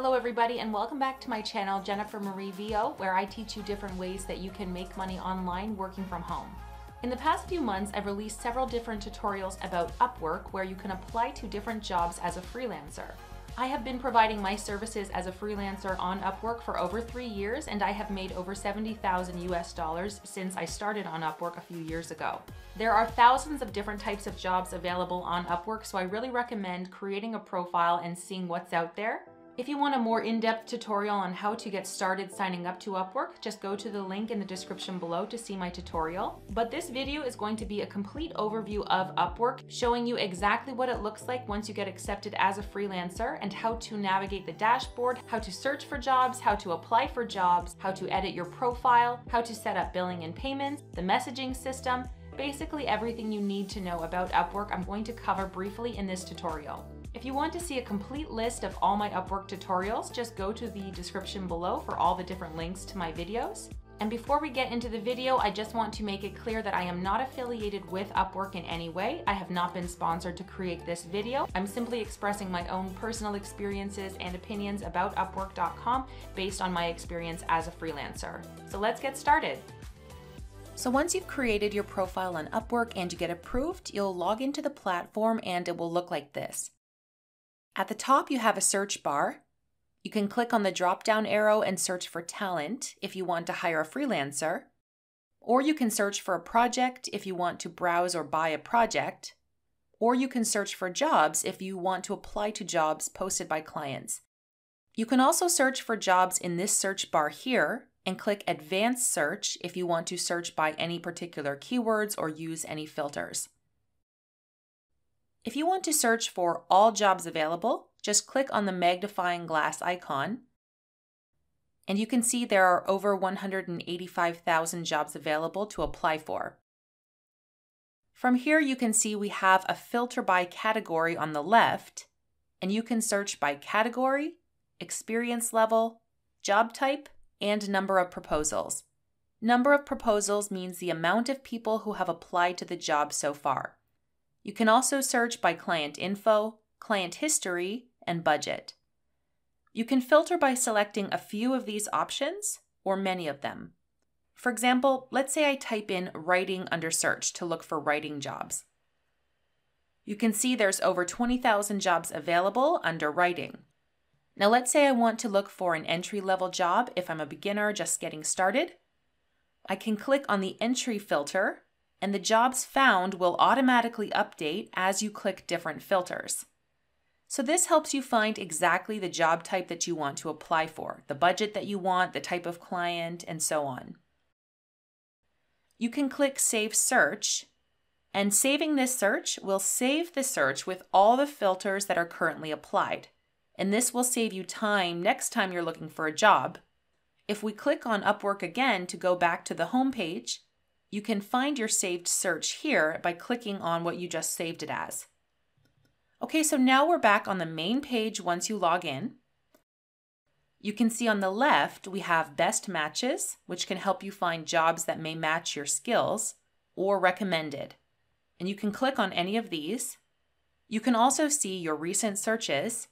Hello everybody and welcome back to my channel Jennifer Marie VO where I teach you different ways that you can make money online working from home. In the past few months I've released several different tutorials about Upwork where you can apply to different jobs as a freelancer. I have been providing my services as a freelancer on Upwork for over three years and I have made over 70,000 US dollars since I started on Upwork a few years ago. There are thousands of different types of jobs available on Upwork, so I really recommend creating a profile and seeing what's out there. If you want a more in-depth tutorial on how to get started signing up to Upwork, just go to the link in the description below to see my tutorial. But this video is going to be a complete overview of Upwork, showing you exactly what it looks like once you get accepted as a freelancer and how to navigate the dashboard, how to search for jobs, how to apply for jobs, how to edit your profile, how to set up billing and payments, the messaging system, basically everything you need to know about Upwork I'm going to cover briefly in this tutorial. If you want to see a complete list of all my Upwork tutorials, just go to the description below for all the different links to my videos. And before we get into the video, I just want to make it clear that I am not affiliated with Upwork in any way. I have not been sponsored to create this video. I'm simply expressing my own personal experiences and opinions about Upwork.com based on my experience as a freelancer. So let's get started. So once you've created your profile on Upwork and you get approved, you'll log into the platform and it will look like this. At the top, you have a search bar. You can click on the drop down arrow and search for talent if you want to hire a freelancer. Or you can search for a project if you want to browse or buy a project. Or you can search for jobs if you want to apply to jobs posted by clients. You can also search for jobs in this search bar here and click Advanced Search if you want to search by any particular keywords or use any filters. If you want to search for all jobs available, just click on the magnifying glass icon. And you can see there are over 185,000 jobs available to apply for. From here, you can see we have a filter by category on the left, and you can search by category, experience level, job type, and number of proposals. Number of proposals means the amount of people who have applied to the job so far. You can also search by client info, client history, and budget. You can filter by selecting a few of these options or many of them. For example, let's say I type in writing under search to look for writing jobs. You can see there's over 20,000 jobs available under writing. Now let's say I want to look for an entry level job if I'm a beginner just getting started. I can click on the entry filter and the jobs found will automatically update as you click different filters. So this helps you find exactly the job type that you want to apply for, the budget that you want, the type of client, and so on. You can click Save Search, and saving this search will save the search with all the filters that are currently applied. And this will save you time next time you're looking for a job. If we click on Upwork again to go back to the home page, you can find your saved search here by clicking on what you just saved it as. Okay, so now we're back on the main page once you log in. You can see on the left we have best matches, which can help you find jobs that may match your skills, or recommended. And you can click on any of these. You can also see your recent searches.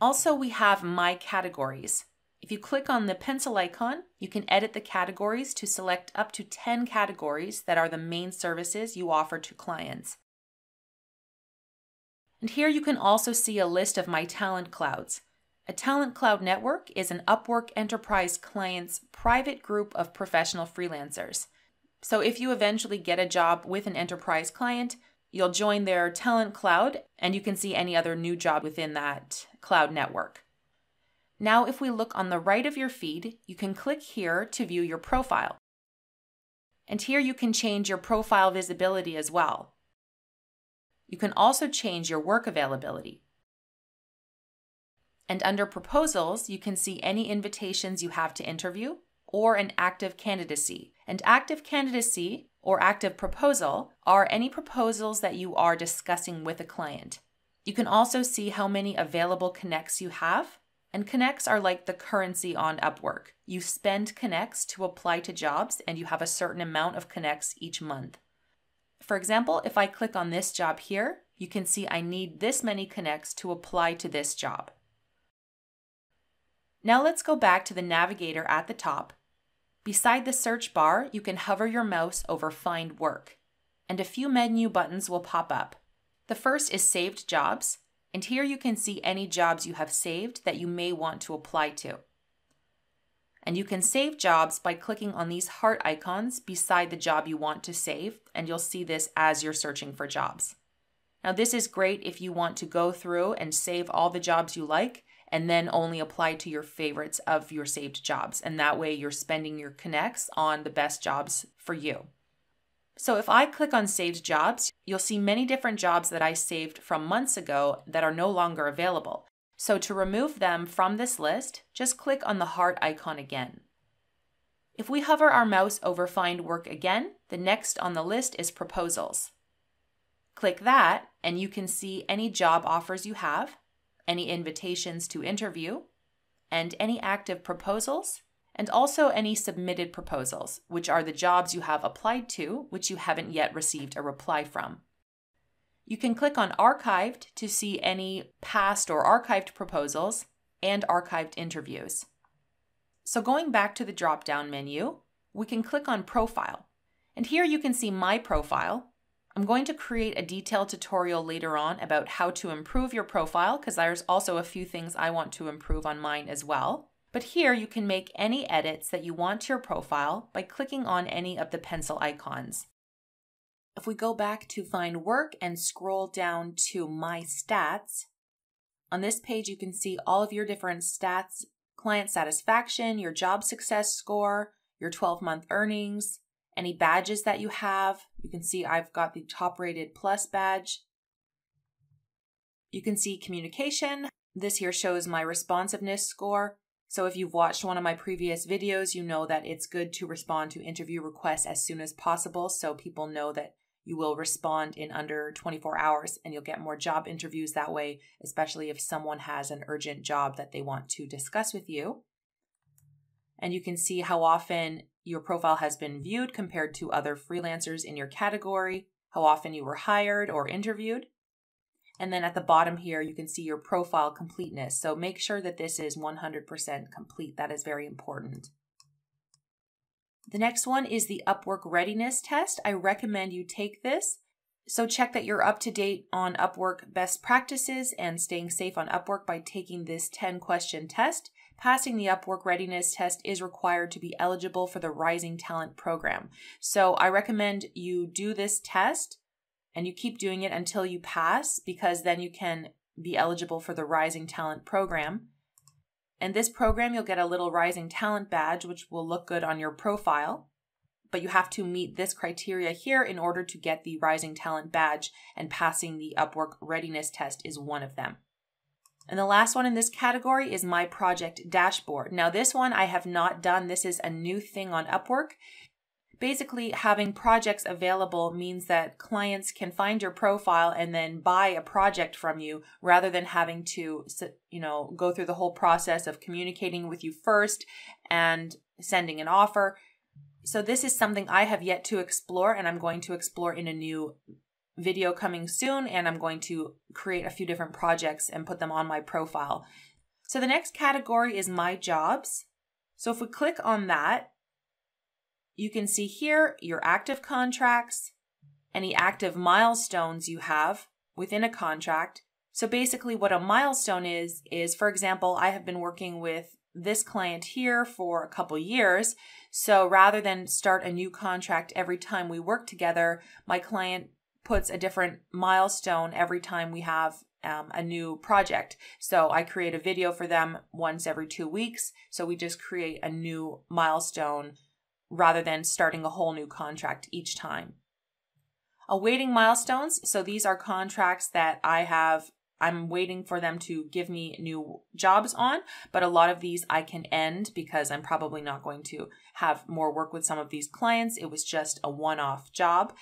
Also, we have my categories. If you click on the pencil icon, you can edit the categories to select up to 10 categories that are the main services you offer to clients. And here you can also see a list of my talent clouds. A Talent Cloud network is an Upwork Enterprise client's private group of professional freelancers. So if you eventually get a job with an enterprise client, you'll join their Talent Cloud and you can see any other new job within that cloud network. Now, if we look on the right of your feed, you can click here to view your profile. And here you can change your profile visibility as well. You can also change your work availability. And under proposals, you can see any invitations you have to interview or an active candidacy. And active candidacy or active proposal are any proposals that you are discussing with a client. You can also see how many available connects you have and connects are like the currency on Upwork. You spend connects to apply to jobs, and you have a certain amount of connects each month. For example, if I click on this job here, you can see I need this many connects to apply to this job. Now let's go back to the navigator at the top. Beside the search bar, you can hover your mouse over Find Work, and a few menu buttons will pop up. The first is Saved Jobs, and here you can see any jobs you have saved that you may want to apply to. And you can save jobs by clicking on these heart icons beside the job you want to save, and you'll see this as you're searching for jobs. Now, this is great if you want to go through and save all the jobs you like and then only apply to your favorites of your saved jobs. And that way you're spending your connects on the best jobs for you. So if I click on saved jobs, you'll see many different jobs that I saved from months ago that are no longer available. So to remove them from this list, just click on the heart icon again. If we hover our mouse over Find Work again, the next on the list is Proposals. Click that and you can see any job offers you have, any invitations to interview, and any active proposals, and also any submitted proposals, which are the jobs you have applied to, which you haven't yet received a reply from. You can click on Archived to see any past or archived proposals and archived interviews. So going back to the drop-down menu, we can click on Profile. And here you can see My Profile, I'm going to create a detailed tutorial later on about how to improve your profile because there's also a few things I want to improve on mine as well. But here you can make any edits that you want to your profile by clicking on any of the pencil icons. If we go back to find work and scroll down to my stats, on this page you can see all of your different stats, client satisfaction, your job success score, your 12 month earnings, any badges that you have. You can see I've got the top rated plus badge. You can see communication. This here shows my responsiveness score. So if you've watched one of my previous videos, you know that it's good to respond to interview requests as soon as possible so people know that you will respond in under 24 hours and you'll get more job interviews that way, especially if someone has an urgent job that they want to discuss with you. And you can see how often your profile has been viewed compared to other freelancers in your category, how often you were hired or interviewed. And then at the bottom here, you can see your profile completeness. So make sure that this is 100% complete. That is very important. The next one is the Upwork Readiness Test. I recommend you take this. So check that you're up to date on Upwork best practices and staying safe on Upwork by taking this 10 question test. Passing the Upwork readiness test is required to be eligible for the Rising Talent program. So I recommend you do this test and you keep doing it until you pass because then you can be eligible for the Rising Talent program. And this program, you'll get a little Rising Talent badge, which will look good on your profile. But you have to meet this criteria here in order to get the Rising Talent badge, and passing the Upwork readiness test is one of them. And the last one in this category is my project dashboard. Now this one I have not done. This is a new thing on Upwork. Basically, having projects available means that clients can find your profile and then buy a project from you rather than having to, you know, go through the whole process of communicating with you first and sending an offer. So this is something I have yet to explore and I'm going to explore in a new video coming soon and I'm going to create a few different projects and put them on my profile. So the next category is my jobs. So if we click on that, you can see here your active contracts, any active milestones you have within a contract. So basically what a milestone is, is for example, I have been working with this client here for a couple years. So rather than start a new contract every time we work together, my client puts a different milestone every time we have um, a new project. So I create a video for them once every two weeks. So we just create a new milestone rather than starting a whole new contract each time. Awaiting milestones. So these are contracts that I have. I'm waiting for them to give me new jobs on, but a lot of these I can end because I'm probably not going to have more work with some of these clients. It was just a one off job.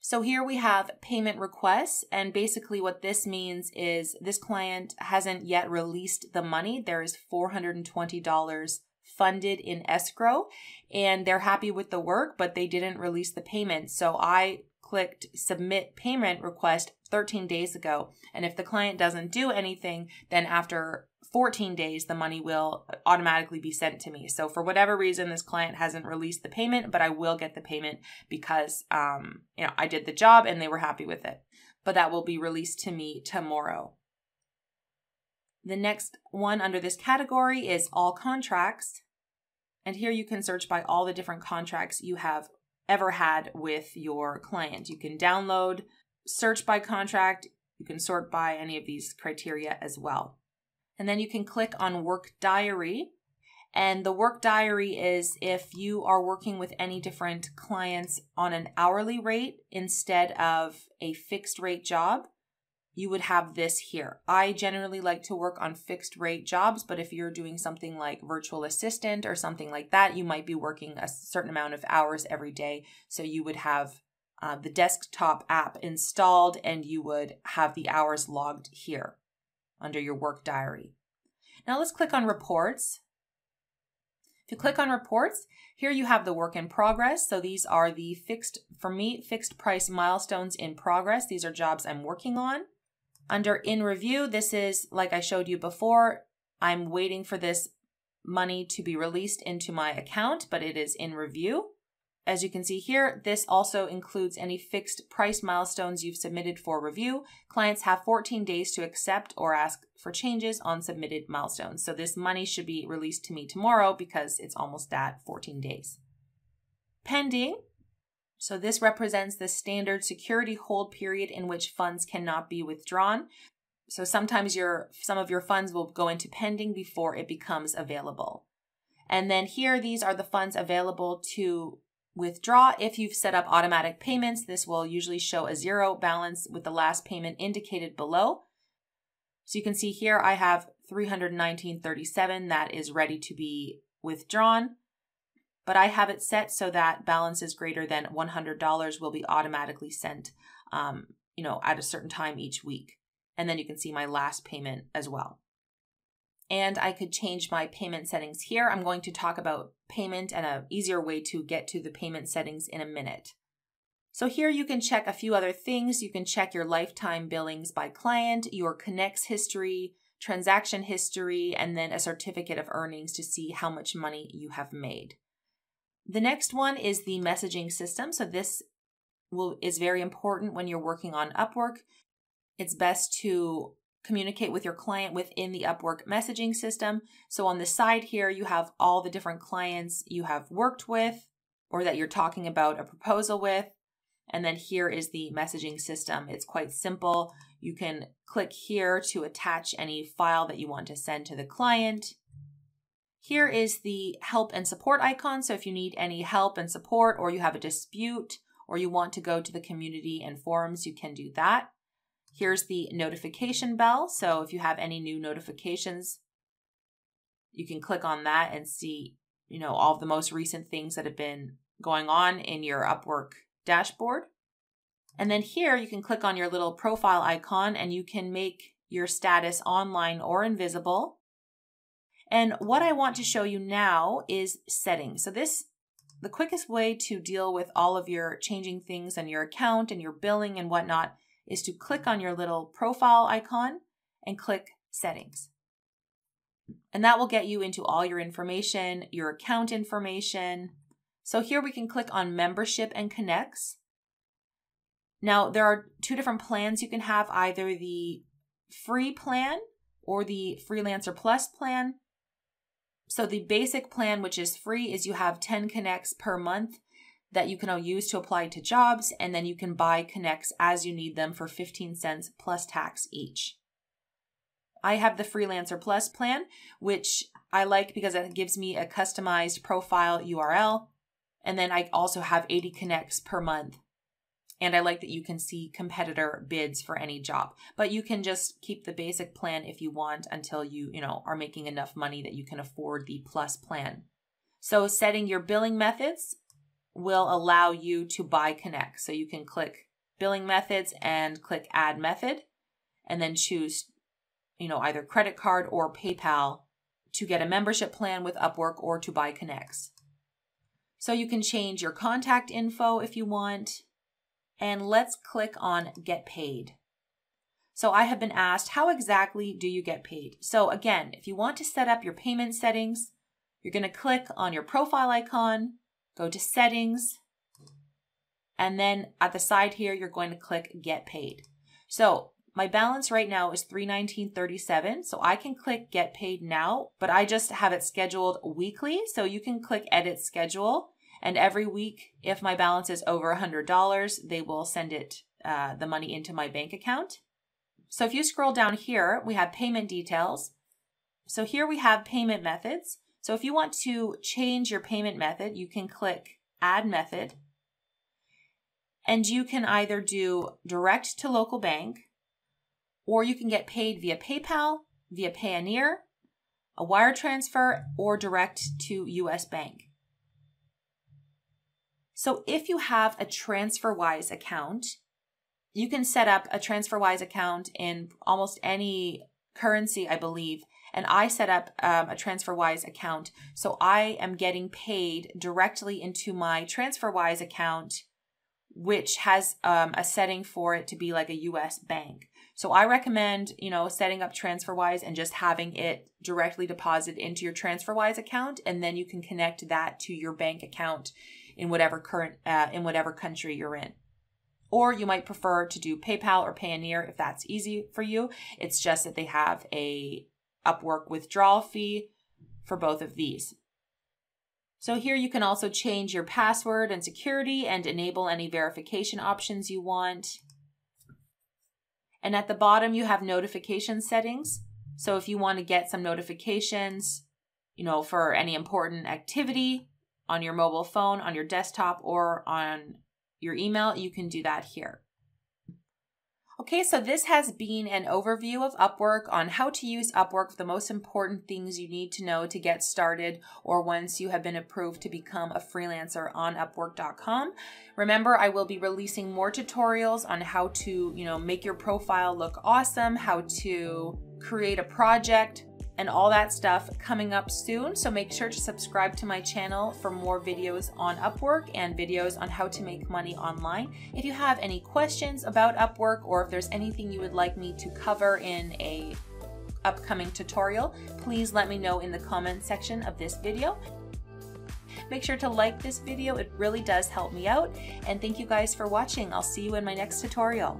So here we have payment requests. And basically what this means is this client hasn't yet released the money. There is $420 funded in escrow and they're happy with the work, but they didn't release the payment. So I clicked submit payment request 13 days ago. And if the client doesn't do anything, then after 14 days, the money will automatically be sent to me. So for whatever reason, this client hasn't released the payment, but I will get the payment because, um, you know, I did the job and they were happy with it. But that will be released to me tomorrow. The next one under this category is all contracts. And here you can search by all the different contracts you have ever had with your client. You can download, search by contract, you can sort by any of these criteria as well. And then you can click on Work Diary. And the work diary is if you are working with any different clients on an hourly rate instead of a fixed rate job you would have this here. I generally like to work on fixed rate jobs, but if you're doing something like virtual assistant or something like that, you might be working a certain amount of hours every day. So you would have uh, the desktop app installed and you would have the hours logged here under your work diary. Now let's click on reports. If you click on reports, here you have the work in progress. So these are the fixed, for me, fixed price milestones in progress. These are jobs I'm working on. Under in review, this is like I showed you before. I'm waiting for this money to be released into my account, but it is in review. As you can see here, this also includes any fixed price milestones you've submitted for review. Clients have 14 days to accept or ask for changes on submitted milestones. So this money should be released to me tomorrow because it's almost at 14 days. Pending so this represents the standard security hold period in which funds cannot be withdrawn. So sometimes your some of your funds will go into pending before it becomes available. And then here these are the funds available to withdraw. If you've set up automatic payments, this will usually show a zero balance with the last payment indicated below. So you can see here I have 319.37 that is ready to be withdrawn but I have it set so that balances greater than $100 will be automatically sent, um, you know, at a certain time each week. And then you can see my last payment as well. And I could change my payment settings here. I'm going to talk about payment and an easier way to get to the payment settings in a minute. So here you can check a few other things. You can check your lifetime billings by client, your connects history, transaction history, and then a certificate of earnings to see how much money you have made. The next one is the messaging system. So this will is very important when you're working on Upwork. It's best to communicate with your client within the Upwork messaging system. So on the side here, you have all the different clients you have worked with or that you're talking about a proposal with. And then here is the messaging system. It's quite simple. You can click here to attach any file that you want to send to the client. Here is the help and support icon. So if you need any help and support or you have a dispute or you want to go to the community and forums, you can do that. Here's the notification bell. So if you have any new notifications, you can click on that and see, you know, all of the most recent things that have been going on in your Upwork dashboard. And then here you can click on your little profile icon and you can make your status online or invisible. And what I want to show you now is settings. So this, the quickest way to deal with all of your changing things on your account and your billing and whatnot is to click on your little profile icon and click settings. And that will get you into all your information, your account information. So here we can click on membership and connects. Now there are two different plans you can have, either the free plan or the freelancer plus plan. So the basic plan, which is free, is you have 10 connects per month that you can use to apply to jobs, and then you can buy connects as you need them for 15 cents plus tax each. I have the Freelancer Plus plan, which I like because it gives me a customized profile URL. And then I also have 80 connects per month and I like that you can see competitor bids for any job. But you can just keep the basic plan if you want until you, you know, are making enough money that you can afford the plus plan. So setting your billing methods will allow you to buy Connect. So you can click billing methods and click add method and then choose, you know, either credit card or PayPal to get a membership plan with Upwork or to buy Connects. So you can change your contact info if you want and let's click on get paid. So I have been asked, how exactly do you get paid? So again, if you want to set up your payment settings, you're going to click on your profile icon, go to settings, and then at the side here, you're going to click get paid. So my balance right now is 319.37, so I can click get paid now, but I just have it scheduled weekly. So you can click edit schedule and every week, if my balance is over $100, they will send it uh, the money into my bank account. So if you scroll down here, we have payment details. So here we have payment methods. So if you want to change your payment method, you can click add method. And you can either do direct to local bank, or you can get paid via PayPal, via Payoneer, a wire transfer, or direct to US Bank. So if you have a TransferWise account, you can set up a TransferWise account in almost any currency, I believe. And I set up um, a TransferWise account. So I am getting paid directly into my TransferWise account, which has um, a setting for it to be like a US bank. So I recommend, you know, setting up TransferWise and just having it directly deposited into your TransferWise account. And then you can connect that to your bank account in whatever current uh, in whatever country you're in. Or you might prefer to do PayPal or Payoneer if that's easy for you. It's just that they have a Upwork withdrawal fee for both of these. So here you can also change your password and security and enable any verification options you want. And at the bottom, you have notification settings. So if you want to get some notifications, you know, for any important activity, on your mobile phone, on your desktop, or on your email, you can do that here. Okay, so this has been an overview of Upwork on how to use Upwork, the most important things you need to know to get started or once you have been approved to become a freelancer on upwork.com. Remember, I will be releasing more tutorials on how to, you know, make your profile look awesome, how to create a project, and all that stuff coming up soon. So make sure to subscribe to my channel for more videos on Upwork and videos on how to make money online. If you have any questions about Upwork or if there's anything you would like me to cover in a upcoming tutorial, please let me know in the comment section of this video. Make sure to like this video, it really does help me out. And thank you guys for watching. I'll see you in my next tutorial.